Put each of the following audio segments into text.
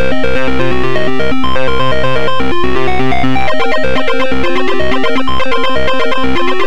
Thank you.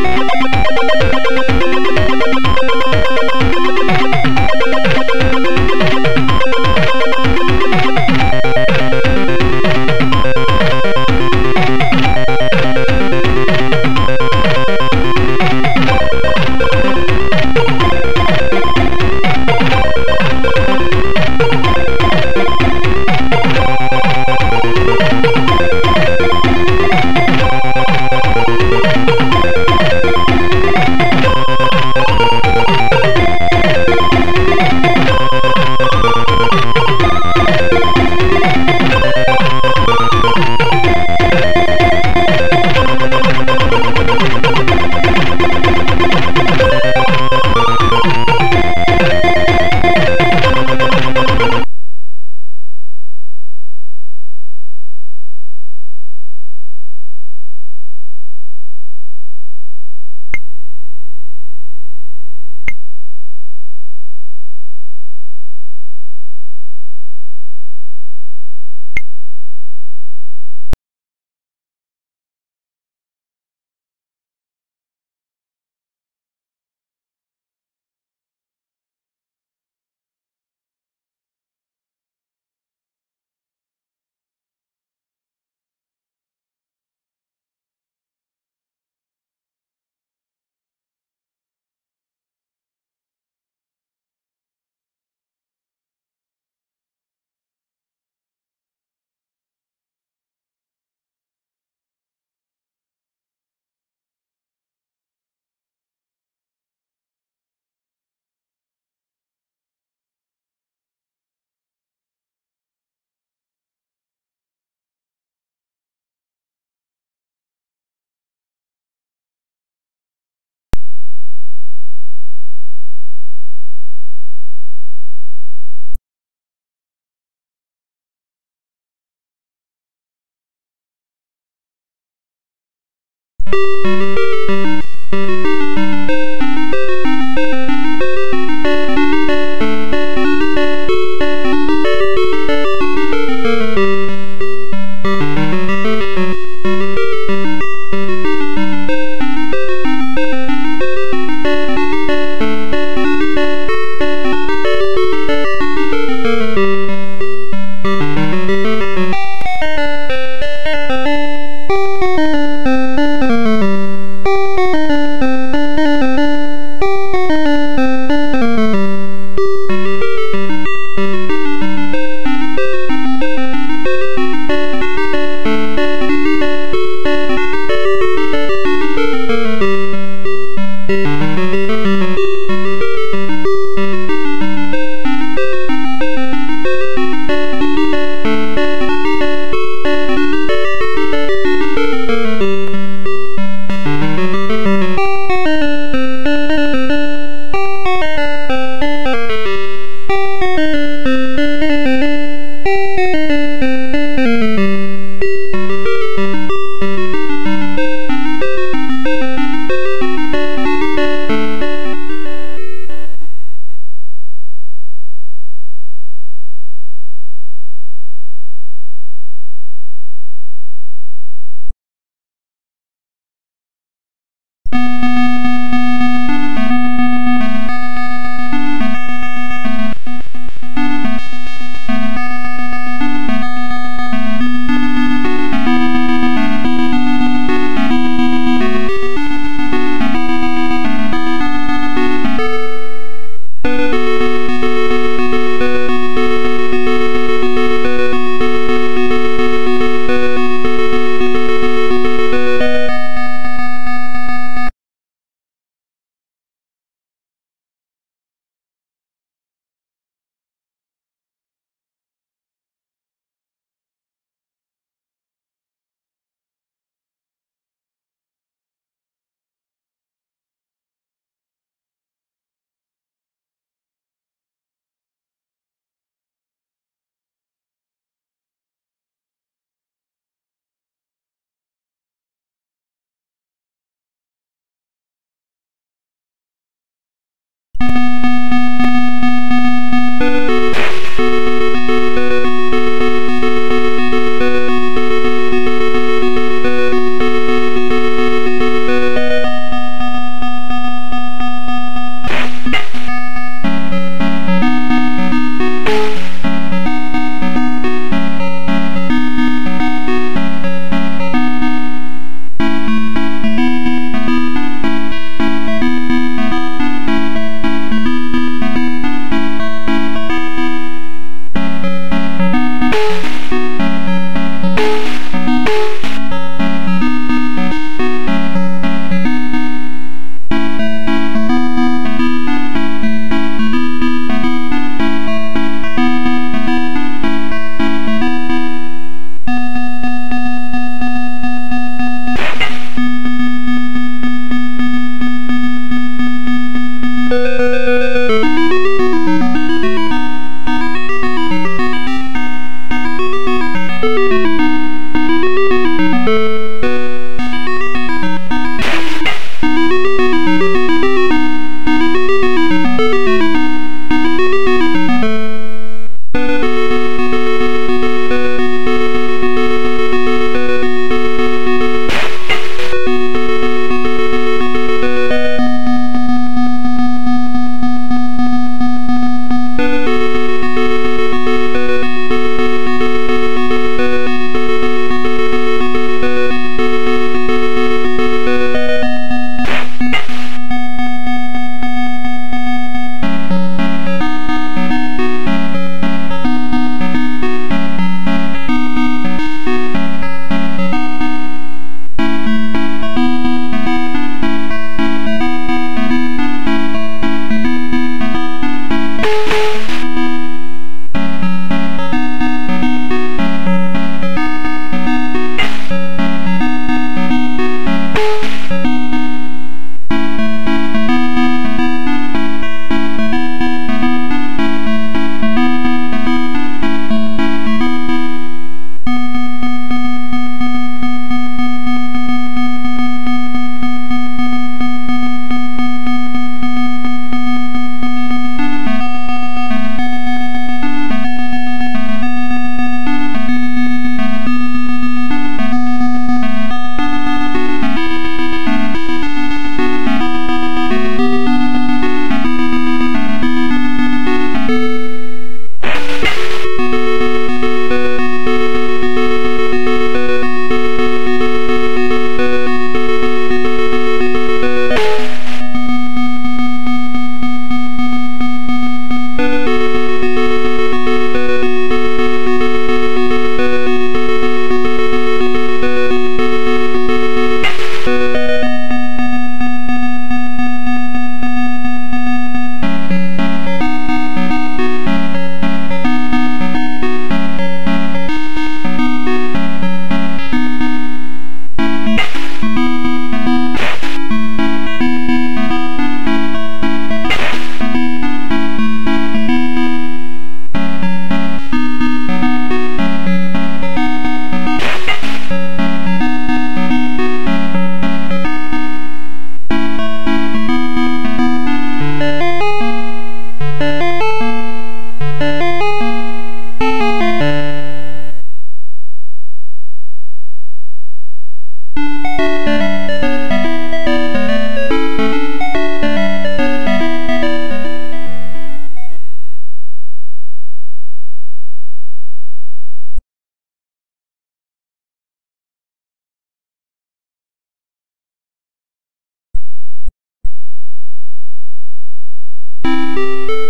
Thank you. You